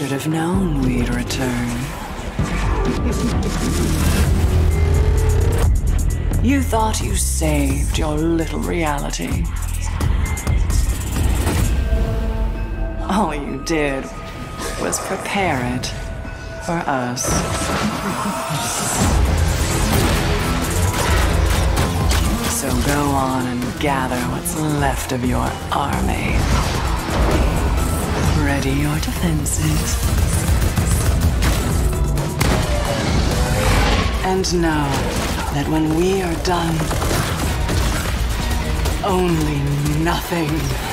should have known we'd return. You thought you saved your little reality. All you did was prepare it for us. So go on and gather what's left of your army. Your defenses. And know that when we are done, only nothing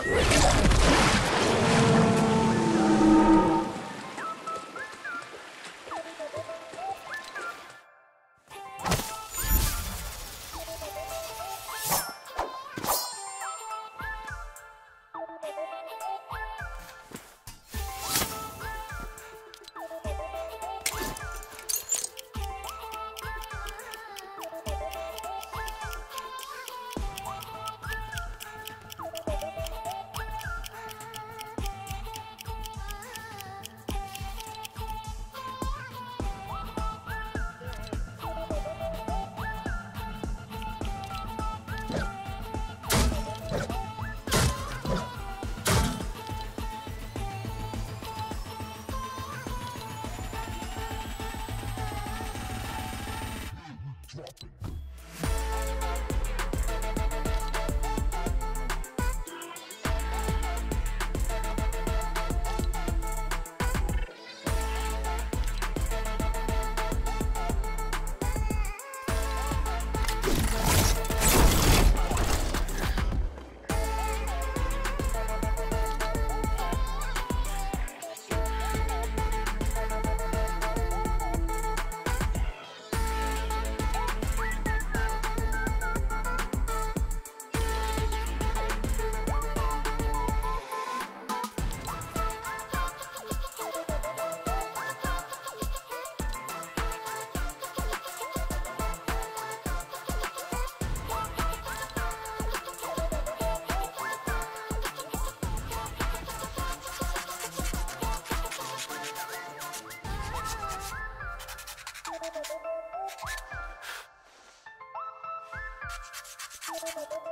remain. There once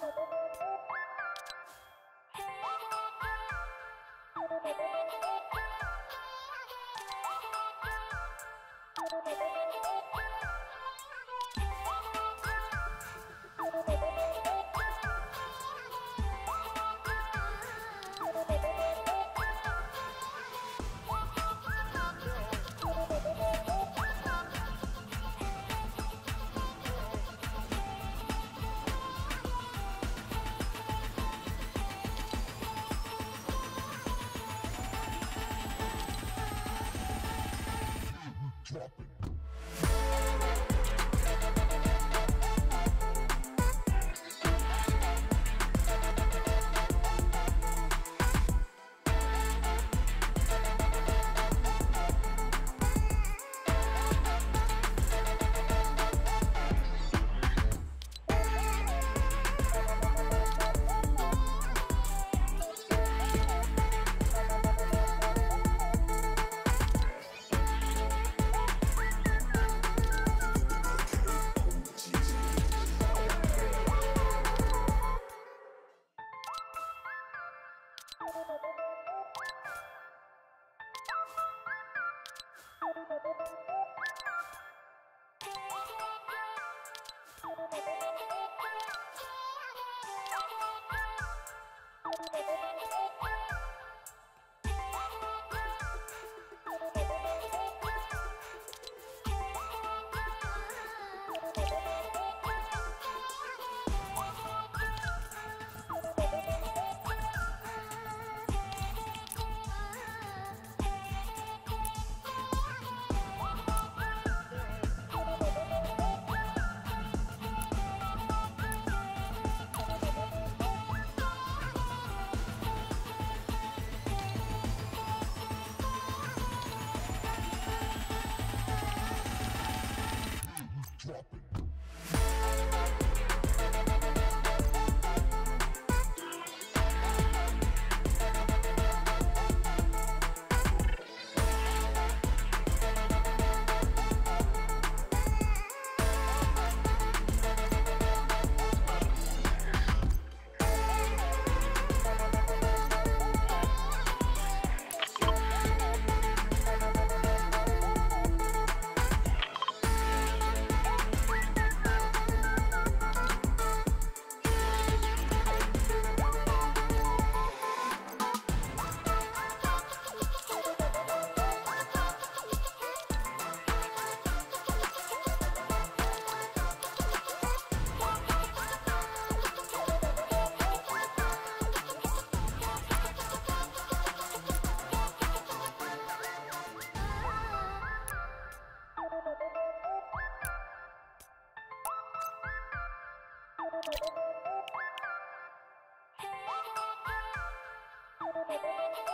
Thank you. Thank you. Thank you.